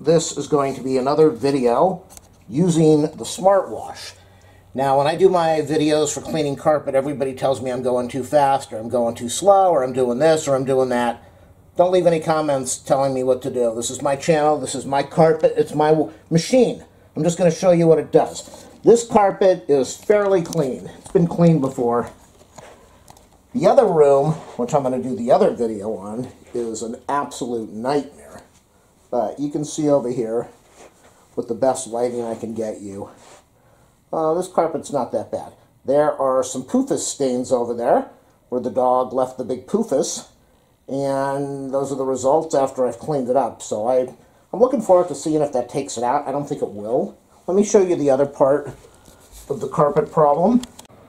this is going to be another video using the smartwash. Now, when I do my videos for cleaning carpet, everybody tells me I'm going too fast, or I'm going too slow, or I'm doing this, or I'm doing that. Don't leave any comments telling me what to do. This is my channel, this is my carpet, it's my machine. I'm just going to show you what it does. This carpet is fairly clean. It's been cleaned before. The other room, which I'm going to do the other video on, is an absolute nightmare. But you can see over here, with the best lighting I can get you, uh, this carpet's not that bad. There are some poofus stains over there, where the dog left the big poofus, and those are the results after I've cleaned it up. So I, I'm looking forward to seeing if that takes it out. I don't think it will. Let me show you the other part of the carpet problem.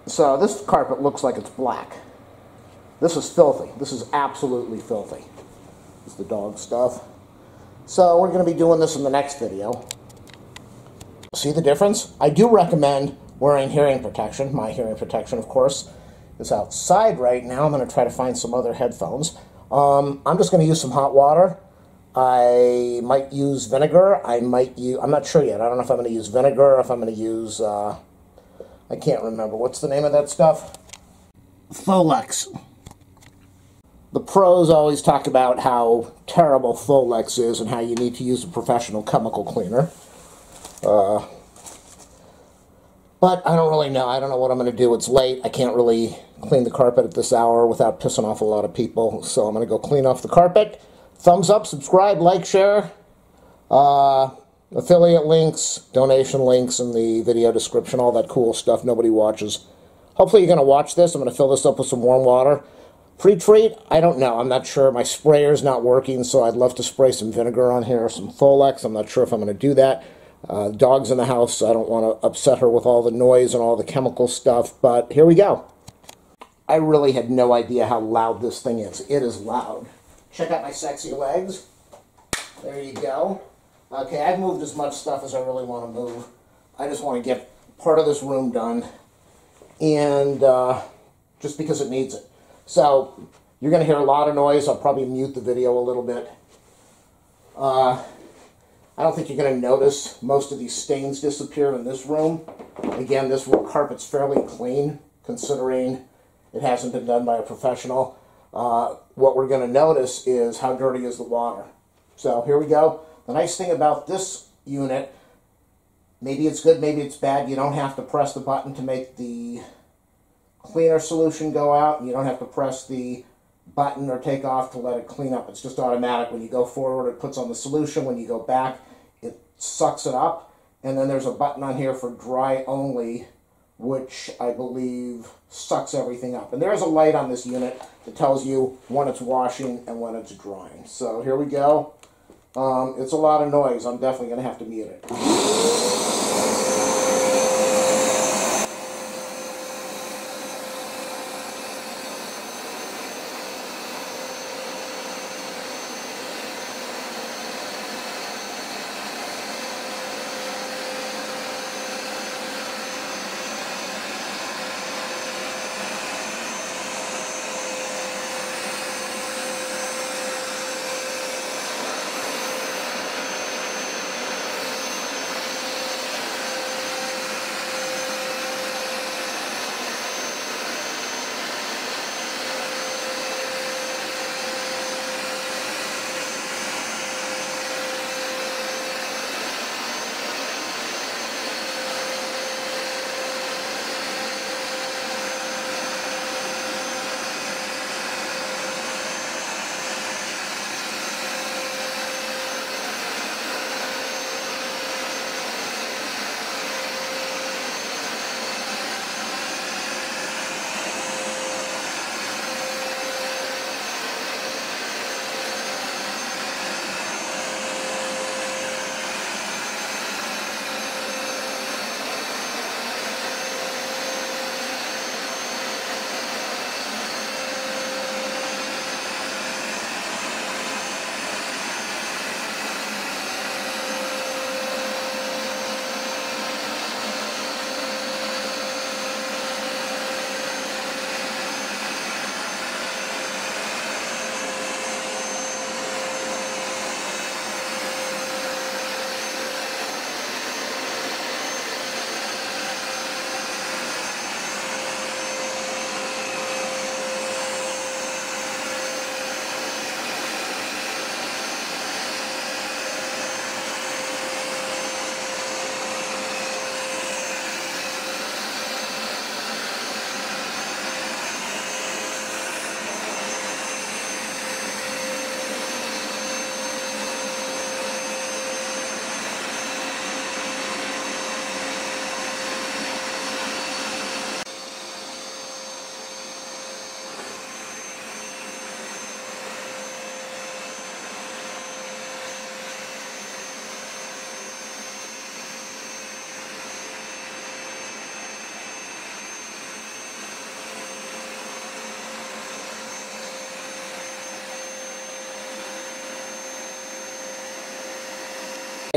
So this carpet looks like it's black. This is filthy. This is absolutely filthy. This is the dog stuff. So we're going to be doing this in the next video. See the difference? I do recommend wearing hearing protection. My hearing protection, of course, is outside right now. I'm going to try to find some other headphones. Um, I'm just going to use some hot water. I might use vinegar. I might use, I'm not sure yet. I don't know if I'm going to use vinegar or if I'm going to use, uh, I can't remember. What's the name of that stuff? Folex the pros always talk about how terrible Folex is and how you need to use a professional chemical cleaner. Uh, but I don't really know. I don't know what I'm going to do. It's late. I can't really clean the carpet at this hour without pissing off a lot of people. So I'm going to go clean off the carpet. Thumbs up, subscribe, like, share. Uh, affiliate links, donation links in the video description, all that cool stuff nobody watches. Hopefully you're going to watch this. I'm going to fill this up with some warm water. Pre-treat, I don't know. I'm not sure. My sprayer's not working, so I'd love to spray some vinegar on here, or some Folex. I'm not sure if I'm going to do that. Uh, dog's in the house, so I don't want to upset her with all the noise and all the chemical stuff, but here we go. I really had no idea how loud this thing is. It is loud. Check out my sexy legs. There you go. Okay, I've moved as much stuff as I really want to move. I just want to get part of this room done, and uh, just because it needs it. So you're going to hear a lot of noise. I'll probably mute the video a little bit. Uh, I don't think you're going to notice most of these stains disappear in this room. Again, this carpet's fairly clean considering it hasn't been done by a professional. Uh, what we're going to notice is how dirty is the water. So here we go. The nice thing about this unit, maybe it's good, maybe it's bad. You don't have to press the button to make the cleaner solution go out. You don't have to press the button or take off to let it clean up. It's just automatic. When you go forward, it puts on the solution. When you go back, it sucks it up. And then there's a button on here for dry only, which I believe sucks everything up. And there's a light on this unit that tells you when it's washing and when it's drying. So here we go. Um, it's a lot of noise. I'm definitely going to have to mute it.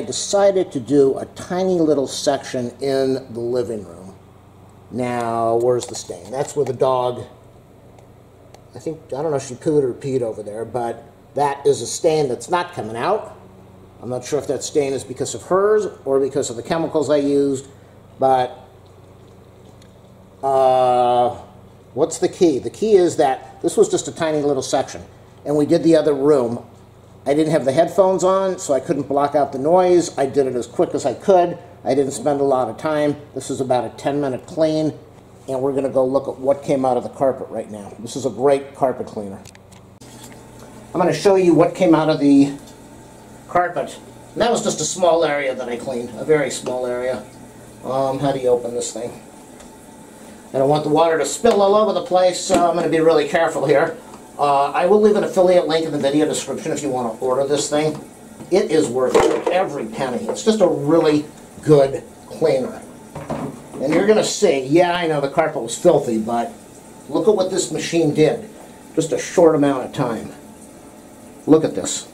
I decided to do a tiny little section in the living room. Now, where's the stain? That's where the dog, I think, I don't know if she pooed or peed over there, but that is a stain that's not coming out. I'm not sure if that stain is because of hers or because of the chemicals I used, but uh, what's the key? The key is that this was just a tiny little section, and we did the other room I didn't have the headphones on, so I couldn't block out the noise. I did it as quick as I could. I didn't spend a lot of time. This is about a 10 minute clean, and we're going to go look at what came out of the carpet right now. This is a great carpet cleaner. I'm going to show you what came out of the carpet. And that was just a small area that I cleaned, a very small area. Um, how do you open this thing? I don't want the water to spill all over the place, so I'm going to be really careful here. Uh, I will leave an affiliate link in the video description if you want to order this thing. It is worth every penny. It's just a really good cleaner. And you're going to see, yeah, I know the carpet was filthy, but look at what this machine did. Just a short amount of time. Look at this.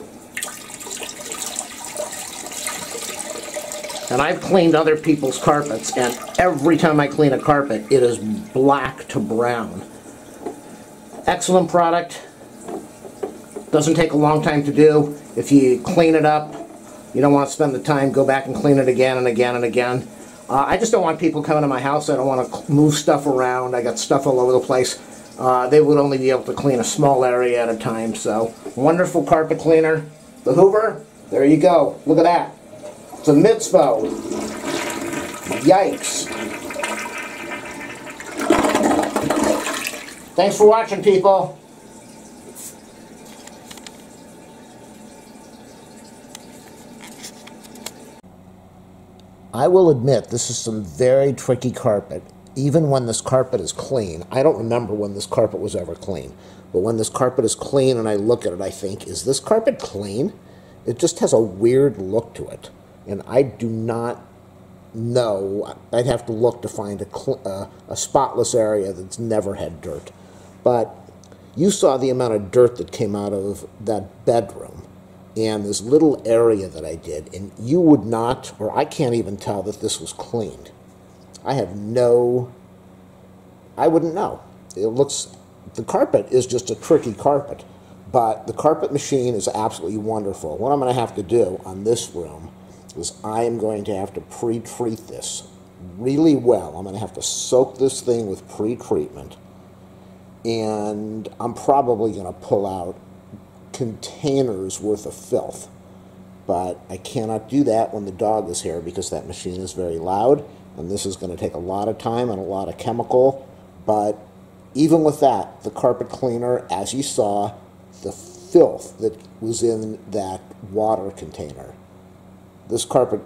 And I've cleaned other people's carpets, and every time I clean a carpet, it is black to brown. Excellent product. Doesn't take a long time to do. If you clean it up, you don't want to spend the time, go back and clean it again and again and again. Uh, I just don't want people coming to my house. I don't want to move stuff around. I got stuff all over the place. Uh, they would only be able to clean a small area at a time. So, wonderful carpet cleaner. The Hoover, there you go. Look at that. It's a mitzvah. Yikes. Thanks for watching, people. I will admit this is some very tricky carpet. Even when this carpet is clean, I don't remember when this carpet was ever clean, but when this carpet is clean and I look at it, I think, is this carpet clean? It just has a weird look to it. And I do not know. I'd have to look to find a, uh, a spotless area that's never had dirt. But you saw the amount of dirt that came out of that bedroom and this little area that I did, and you would not, or I can't even tell that this was cleaned. I have no, I wouldn't know. It looks, the carpet is just a tricky carpet, but the carpet machine is absolutely wonderful. What I'm going to have to do on this room is I am going to have to pre-treat this really well. I'm going to have to soak this thing with pre-treatment and I'm probably going to pull out containers worth of filth. But I cannot do that when the dog is here because that machine is very loud and this is going to take a lot of time and a lot of chemical. But even with that, the carpet cleaner, as you saw, the filth that was in that water container, this carpet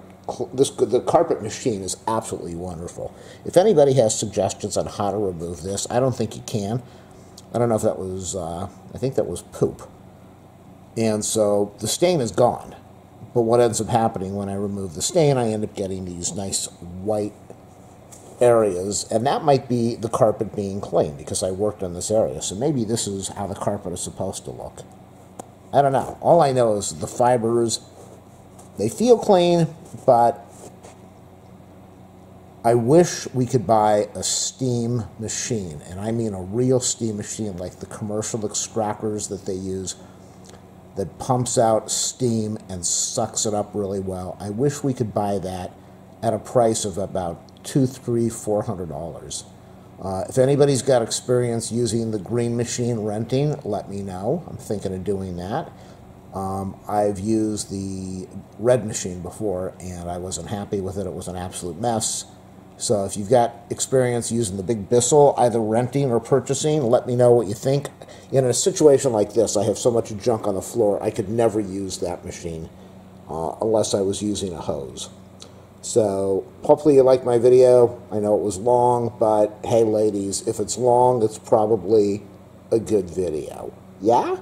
this the carpet machine is absolutely wonderful. If anybody has suggestions on how to remove this, I don't think you can. I don't know if that was, uh, I think that was poop. And so the stain is gone. But what ends up happening when I remove the stain, I end up getting these nice white areas. And that might be the carpet being clean because I worked on this area. So maybe this is how the carpet is supposed to look. I don't know. All I know is the fibers, they feel clean, but I wish we could buy a steam machine, and I mean a real steam machine like the commercial extractors that they use that pumps out steam and sucks it up really well. I wish we could buy that at a price of about two, three, four hundred dollars. Uh, if anybody's got experience using the green machine renting, let me know. I'm thinking of doing that. Um, I've used the red machine before and I wasn't happy with it. It was an absolute mess. So if you've got experience using the big Bissell, either renting or purchasing, let me know what you think. In a situation like this, I have so much junk on the floor, I could never use that machine uh, unless I was using a hose. So hopefully you liked my video. I know it was long, but hey ladies, if it's long, it's probably a good video. Yeah?